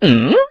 嗯。